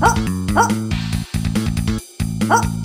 あっあ。っあっ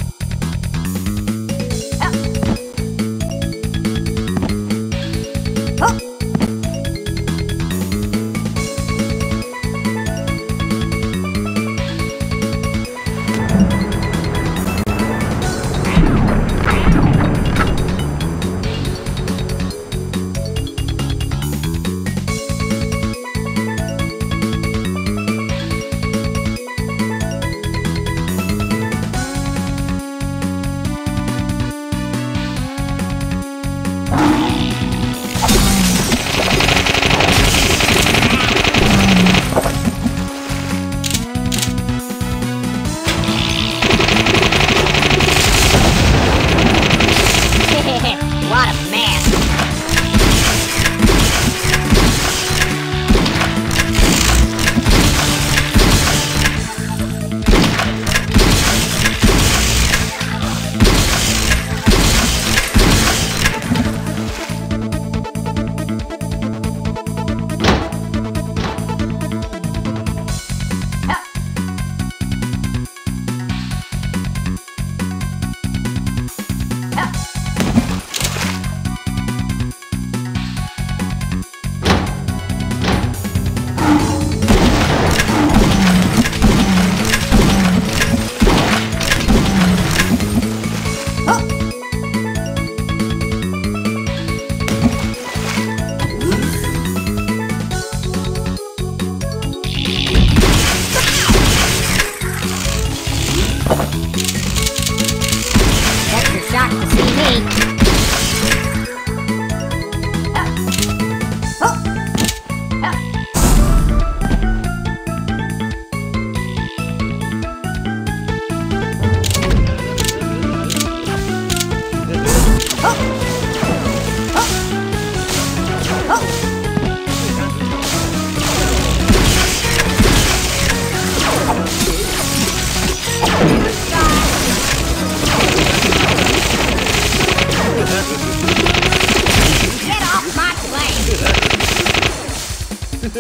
あ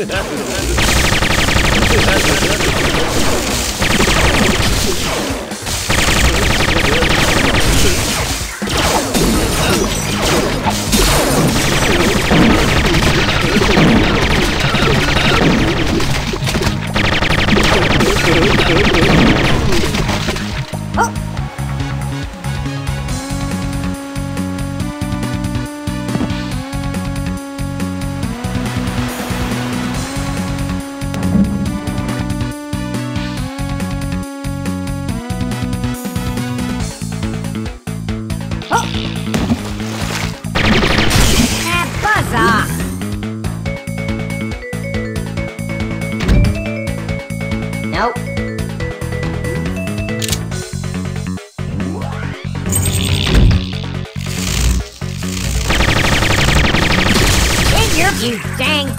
っ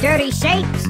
dirty shapes!